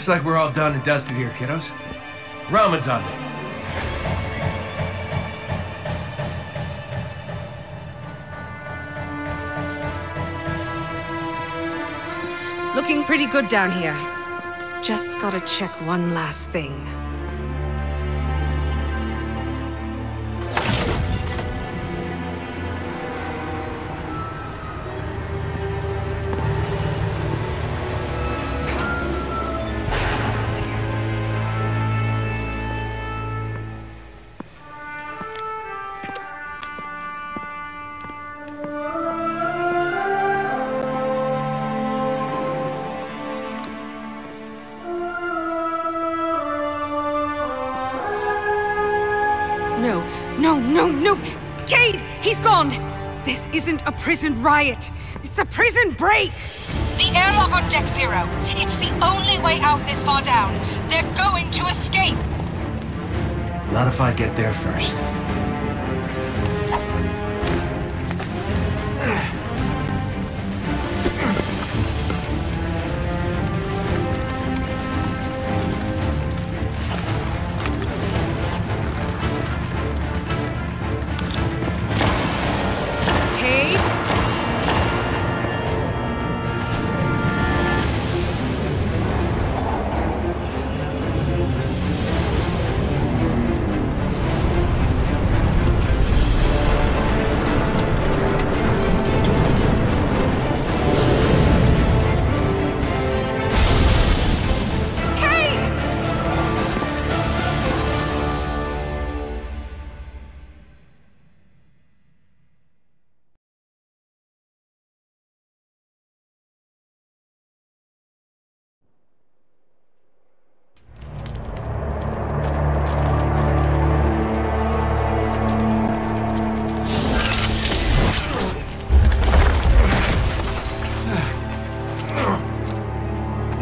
Looks like we're all done and dusted here, kiddos. Ramen's on me. Looking pretty good down here. Just gotta check one last thing. No, no, no, no! Cayde! He's gone! This isn't a prison riot! It's a prison break! The airlock on deck zero. It's the only way out this far down. They're going to escape. Not if I get there first.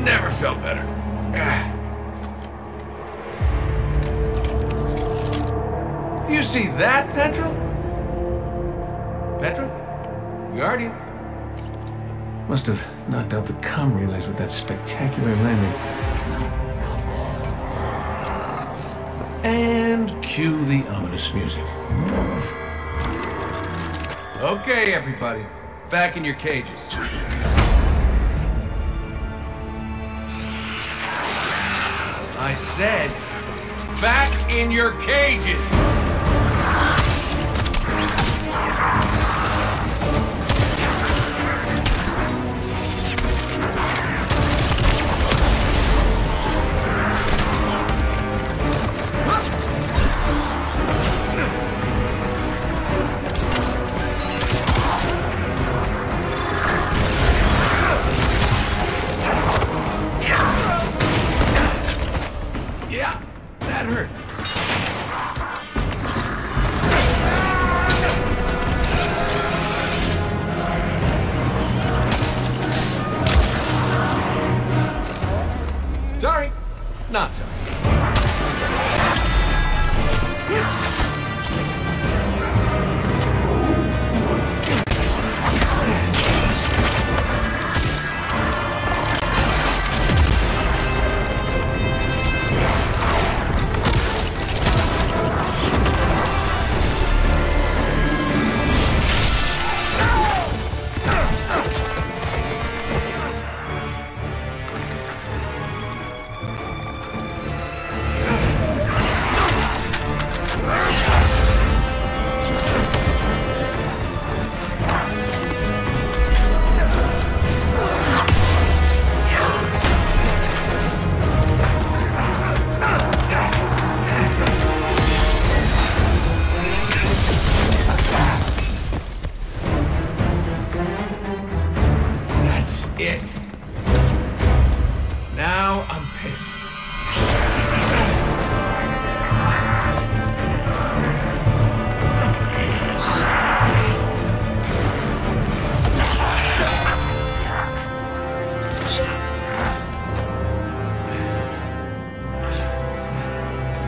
Never felt better. Ah. You see that, Petra? Petra? Guardian? Must have knocked out the comm relays with that spectacular landing. And cue the ominous music. Okay, everybody. Back in your cages. I said, back in your cages! Now I'm pissed.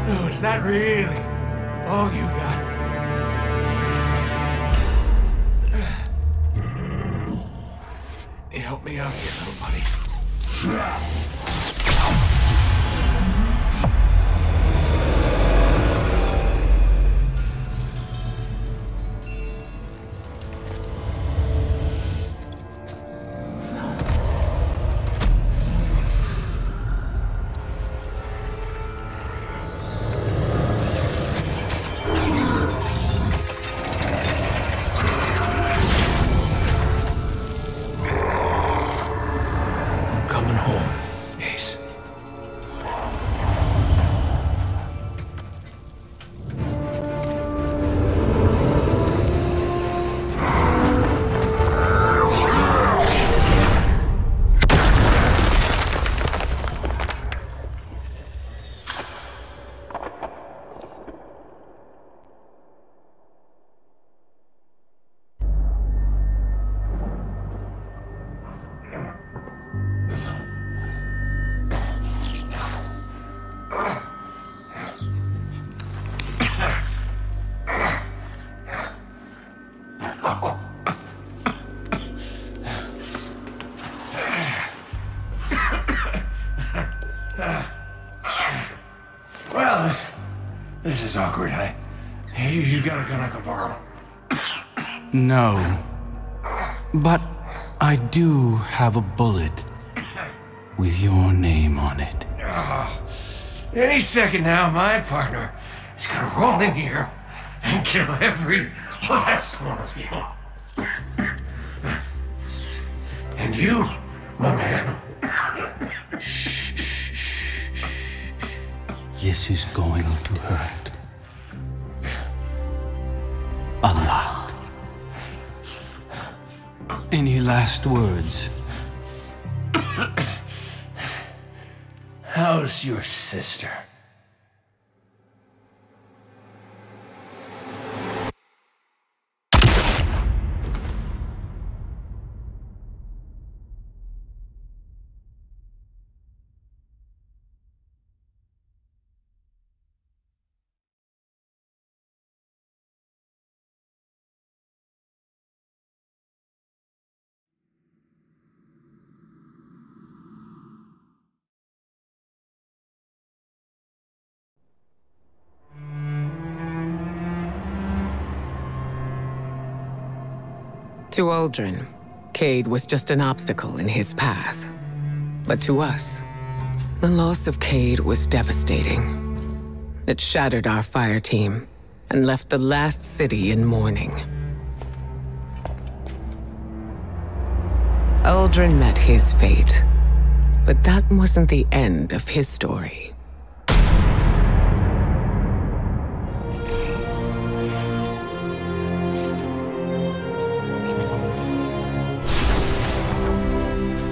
Oh, is that really all you got? Help me out here, little buddy. Is awkward. I, you, you got a gun I can borrow. No. But I do have a bullet with your name on it. Ah, any second now, my partner is gonna roll in here and kill every last one of you. And you, my man, This is going to hurt. Last words? how's your sister? To Uldren, Cayde was just an obstacle in his path. But to us, the loss of Cayde was devastating. It shattered our fire team and left the last city in mourning. Uldren met his fate, but that wasn't the end of his story.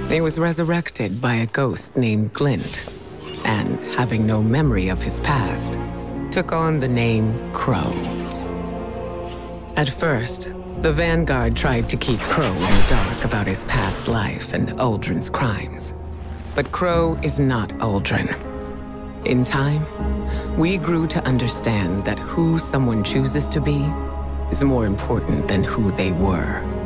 He was resurrected by a ghost named Glint, and having no memory of his past, took on the name Crow. At first, the Vanguard tried to keep Crow in the dark about his past life and Uldren's crimes. But Crow is not Uldren. In time, we grew to understand that who someone chooses to be is more important than who they were.